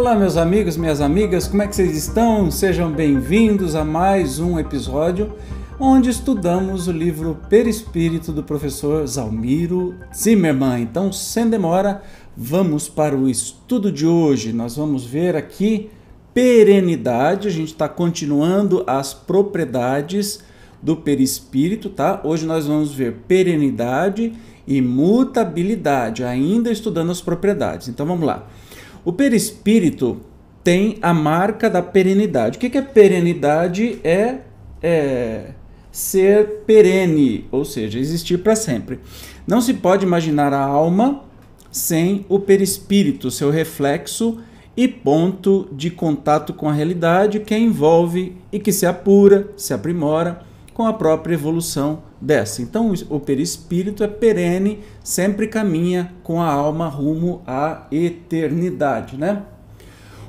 Olá, meus amigos, minhas amigas, como é que vocês estão? Sejam bem-vindos a mais um episódio onde estudamos o livro Perispírito do professor Zalmiro Zimmermann. Então, sem demora, vamos para o estudo de hoje. Nós vamos ver aqui perenidade, a gente está continuando as propriedades do perispírito, tá? Hoje nós vamos ver perenidade e mutabilidade, ainda estudando as propriedades. Então vamos lá. O perispírito tem a marca da perenidade. O que é perenidade? É, é ser perene, ou seja, existir para sempre. Não se pode imaginar a alma sem o perispírito, seu reflexo e ponto de contato com a realidade que a envolve e que se apura, se aprimora com a própria evolução dessa. Então, o perispírito é perene, sempre caminha com a alma rumo à eternidade, né?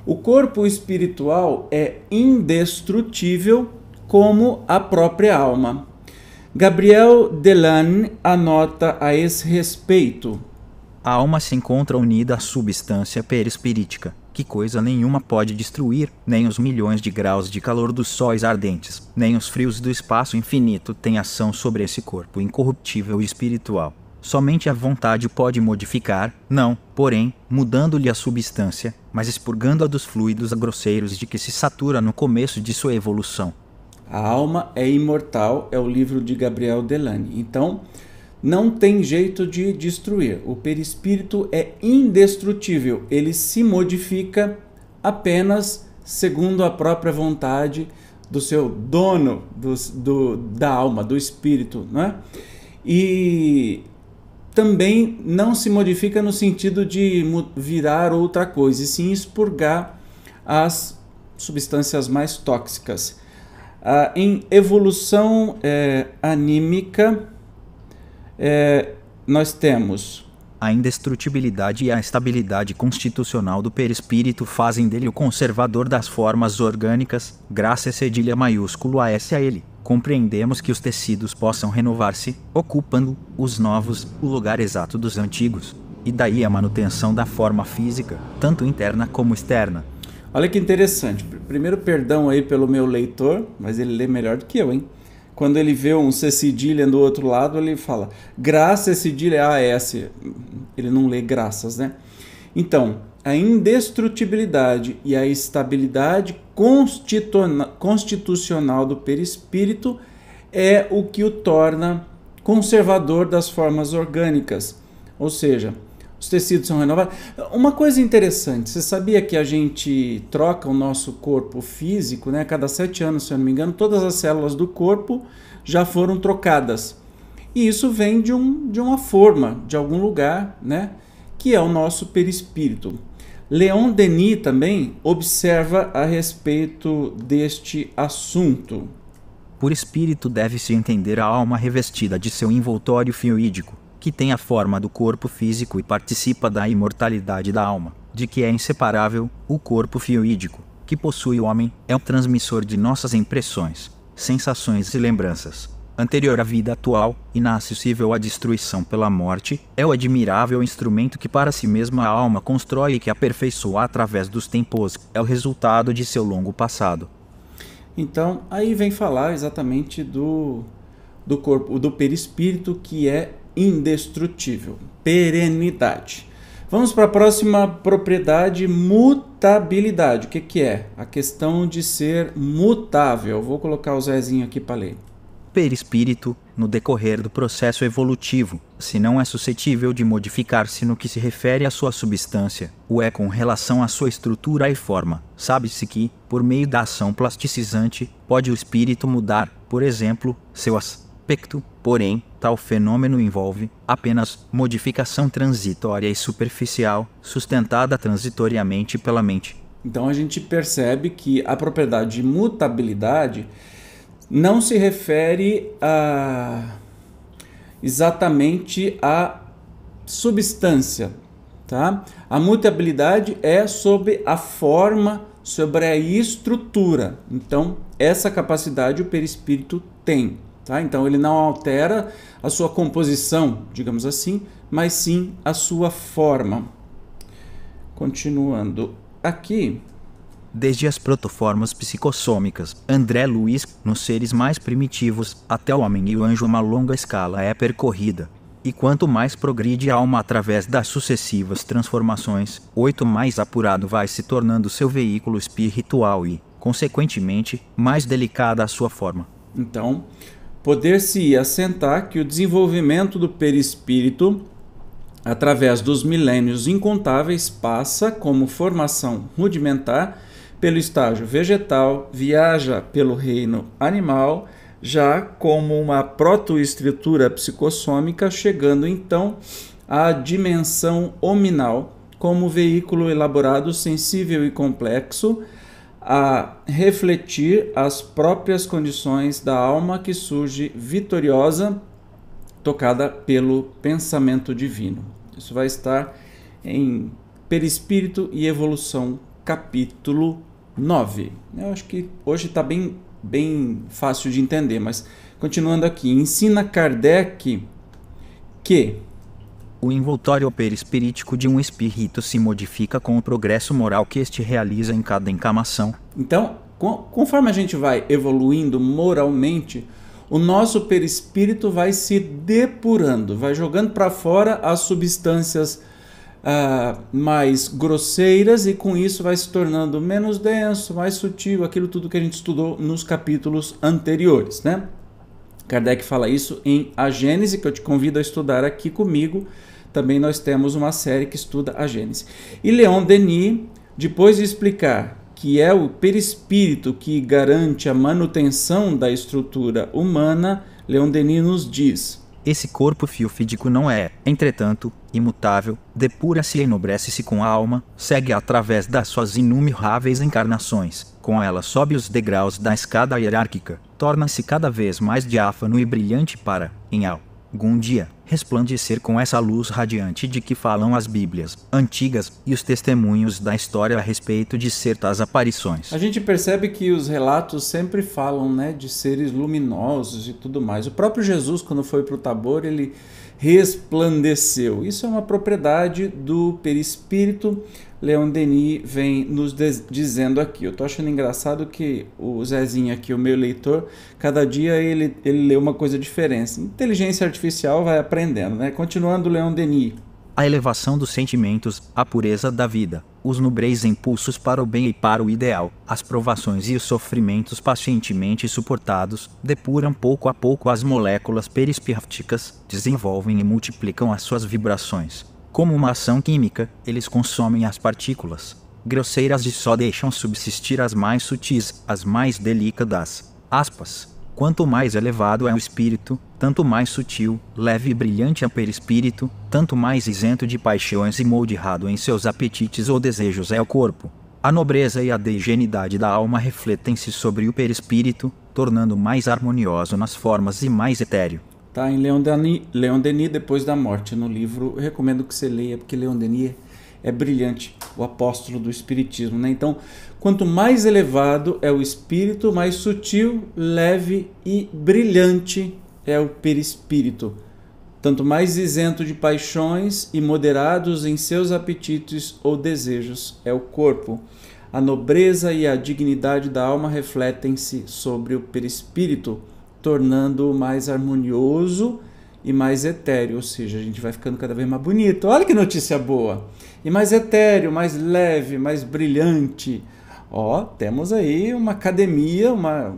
O corpo espiritual é indestrutível como a própria alma. Gabriel Delanne anota a esse respeito. A alma se encontra unida à substância perispirítica que coisa nenhuma pode destruir, nem os milhões de graus de calor dos sóis ardentes, nem os frios do espaço infinito têm ação sobre esse corpo incorruptível e espiritual. Somente a vontade pode modificar, não, porém, mudando-lhe a substância, mas expurgando-a dos fluidos grosseiros de que se satura no começo de sua evolução. A alma é imortal, é o livro de Gabriel Delane. Então, não tem jeito de destruir. O perispírito é indestrutível, ele se modifica apenas segundo a própria vontade do seu dono, do, do, da alma, do espírito. Né? E também não se modifica no sentido de virar outra coisa, e sim expurgar as substâncias mais tóxicas. Ah, em evolução é, anímica, é, nós temos a indestrutibilidade e a estabilidade constitucional do perispírito fazem dele o conservador das formas orgânicas, graças a cedilha maiúsculo a S a ele. Compreendemos que os tecidos possam renovar-se, ocupando os novos o lugar exato dos antigos, e daí a manutenção da forma física, tanto interna como externa. Olha que interessante. Primeiro, perdão aí pelo meu leitor, mas ele lê melhor do que eu, hein? Quando ele vê um C cedilha do outro lado, ele fala graça cedilha AS. Ele não lê graças, né? Então, a indestrutibilidade e a estabilidade constitucional do perispírito é o que o torna conservador das formas orgânicas. Ou seja, os tecidos são renovados. Uma coisa interessante, você sabia que a gente troca o nosso corpo físico, né? Cada sete anos, se eu não me engano, todas as células do corpo já foram trocadas. E isso vem de, um, de uma forma, de algum lugar, né? Que é o nosso perispírito. Leon Denis também observa a respeito deste assunto. Por espírito deve-se entender a alma revestida de seu envoltório fluídico que tem a forma do corpo físico e participa da imortalidade da alma, de que é inseparável, o corpo fluídico, que possui o homem, é o transmissor de nossas impressões, sensações e lembranças. Anterior à vida atual, inacessível à destruição pela morte, é o admirável instrumento que para si mesma a alma constrói e que aperfeiçoa através dos tempos, é o resultado de seu longo passado. Então, aí vem falar exatamente do, do corpo, do perispírito, que é indestrutível, perenidade. Vamos para a próxima propriedade, mutabilidade. O que, que é? A questão de ser mutável. Vou colocar o Zezinho aqui para ler. Perispírito, no decorrer do processo evolutivo, se não é suscetível de modificar-se no que se refere à sua substância, o é com relação à sua estrutura e forma. Sabe-se que, por meio da ação plasticizante, pode o espírito mudar, por exemplo, seu aspecto, porém, Tal fenômeno envolve apenas modificação transitória e superficial, sustentada transitoriamente pela mente. Então a gente percebe que a propriedade de mutabilidade não se refere a exatamente à substância, tá? A mutabilidade é sobre a forma, sobre a estrutura. Então, essa capacidade o perispírito tem. Tá? Então ele não altera a sua composição, digamos assim, mas sim a sua forma. Continuando. aqui desde as protoformas psicossômicas, André Luiz, nos seres mais primitivos, até o homem e o anjo uma longa escala é percorrida. E quanto mais progride a alma através das sucessivas transformações, oito mais apurado vai se tornando seu veículo espiritual e, consequentemente, mais delicada a sua forma. Então, poder-se assentar que o desenvolvimento do perispírito, através dos milênios incontáveis, passa como formação rudimentar pelo estágio vegetal, viaja pelo reino animal, já como uma protoestrutura psicossômica, chegando então à dimensão hominal, como veículo elaborado, sensível e complexo, a refletir as próprias condições da alma que surge vitoriosa, tocada pelo pensamento divino. Isso vai estar em Perispírito e Evolução, capítulo 9. Eu acho que hoje está bem, bem fácil de entender, mas continuando aqui, ensina Kardec que o envoltório perispirítico de um espírito se modifica com o progresso moral que este realiza em cada encamação. Então, conforme a gente vai evoluindo moralmente, o nosso perispírito vai se depurando, vai jogando para fora as substâncias uh, mais grosseiras e com isso vai se tornando menos denso, mais sutil, aquilo tudo que a gente estudou nos capítulos anteriores, né? Kardec fala isso em A Gênese, que eu te convido a estudar aqui comigo. Também nós temos uma série que estuda a Gênese. E Leon Denis, depois de explicar que é o perispírito que garante a manutenção da estrutura humana, Leon Denis nos diz: esse corpo fiofídico não é, entretanto, imutável, depura-se e enobrece-se com a alma, segue através das suas inumeráveis encarnações, com ela sobe os degraus da escada hierárquica, torna-se cada vez mais diáfano e brilhante para, em alma algum dia, resplandecer com essa luz radiante de que falam as Bíblias antigas e os testemunhos da história a respeito de certas aparições. A gente percebe que os relatos sempre falam né, de seres luminosos e tudo mais. O próprio Jesus, quando foi para o Tabor, ele resplandeceu. Isso é uma propriedade do perispírito Leon Denis vem nos dizendo aqui. Eu tô achando engraçado que o Zezinho aqui, o meu leitor, cada dia ele, ele lê uma coisa diferente. Inteligência artificial vai aprendendo, né? Continuando Leon Denis. A elevação dos sentimentos, a pureza da vida, os nobres impulsos para o bem e para o ideal, as provações e os sofrimentos pacientemente suportados, depuram pouco a pouco as moléculas perispírticas, desenvolvem e multiplicam as suas vibrações, como uma ação química, eles consomem as partículas grosseiras e só deixam subsistir as mais sutis, as mais delicadas. Aspas. Quanto mais elevado é o espírito, tanto mais sutil, leve e brilhante é o perispírito, tanto mais isento de paixões e moldeado em seus apetites ou desejos é o corpo. A nobreza e a degenidade da alma refletem-se sobre o perispírito, tornando mais harmonioso nas formas e mais etéreo. Tá em Leon Denis, Leon Denis Depois da Morte, no livro. Eu recomendo que você leia, porque Leon Denis é brilhante, o apóstolo do Espiritismo. Né? Então, quanto mais elevado é o espírito, mais sutil, leve e brilhante é o perispírito. Tanto mais isento de paixões e moderados em seus apetites ou desejos é o corpo. A nobreza e a dignidade da alma refletem-se sobre o perispírito tornando mais harmonioso e mais etéreo, ou seja, a gente vai ficando cada vez mais bonito. Olha que notícia boa! E mais etéreo, mais leve, mais brilhante. Ó, temos aí uma academia, uma,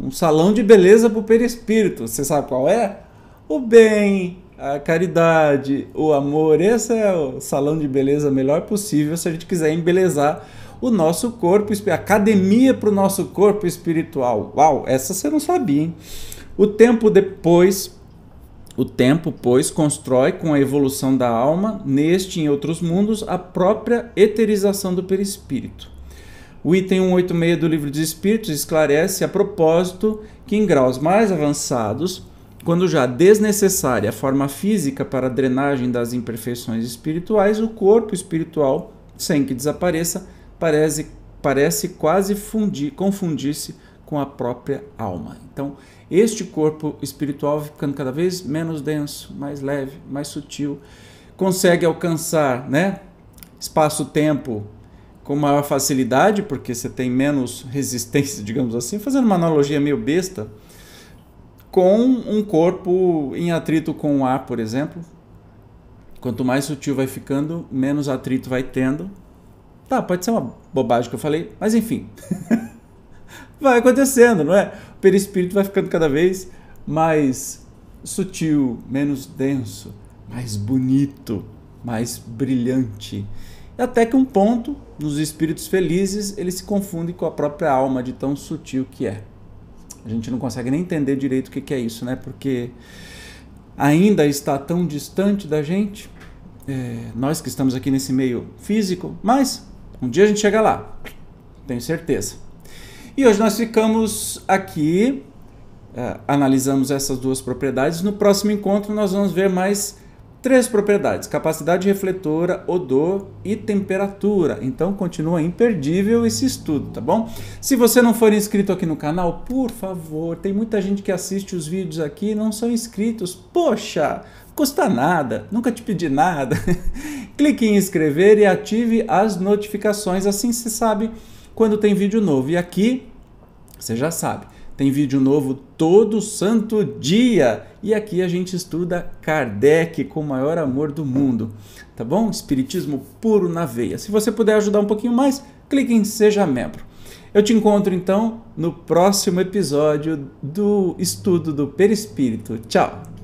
um salão de beleza para o perispírito. Você sabe qual é? O bem, a caridade, o amor. Esse é o salão de beleza melhor possível se a gente quiser embelezar o nosso corpo, academia para o nosso corpo espiritual. Uau, essa você não sabia, hein? O tempo depois, o tempo, pois, constrói com a evolução da alma, neste e em outros mundos, a própria eterização do perispírito. O item 186 do Livro dos Espíritos esclarece a propósito que, em graus mais avançados, quando já desnecessária a forma física para a drenagem das imperfeições espirituais, o corpo espiritual, sem que desapareça, parece, parece quase confundir-se com a própria alma. Então, este corpo espiritual ficando cada vez menos denso, mais leve, mais sutil, consegue alcançar, né, espaço-tempo com maior facilidade, porque você tem menos resistência, digamos assim, fazendo uma analogia meio besta, com um corpo em atrito com o ar, por exemplo. Quanto mais sutil vai ficando, menos atrito vai tendo. Tá, pode ser uma bobagem que eu falei, mas enfim. vai acontecendo, não é? O perispírito vai ficando cada vez mais sutil, menos denso, mais bonito, mais brilhante. Até que um ponto, nos espíritos felizes, ele se confunde com a própria alma de tão sutil que é. A gente não consegue nem entender direito o que é isso, né? Porque ainda está tão distante da gente, é, nós que estamos aqui nesse meio físico, mas um dia a gente chega lá, tenho certeza. E hoje nós ficamos aqui, é, analisamos essas duas propriedades. No próximo encontro nós vamos ver mais Três propriedades: capacidade refletora, odor e temperatura. Então continua imperdível esse estudo, tá bom? Se você não for inscrito aqui no canal, por favor, tem muita gente que assiste os vídeos aqui e não são inscritos. Poxa, custa nada, nunca te pedi nada. Clique em inscrever e ative as notificações, assim você sabe quando tem vídeo novo. E aqui, você já sabe, tem vídeo novo todo santo dia. E aqui a gente estuda Kardec com o maior amor do mundo. Tá bom? Espiritismo puro na veia. Se você puder ajudar um pouquinho mais, clique em Seja Membro. Eu te encontro então no próximo episódio do estudo do Perispírito. Tchau!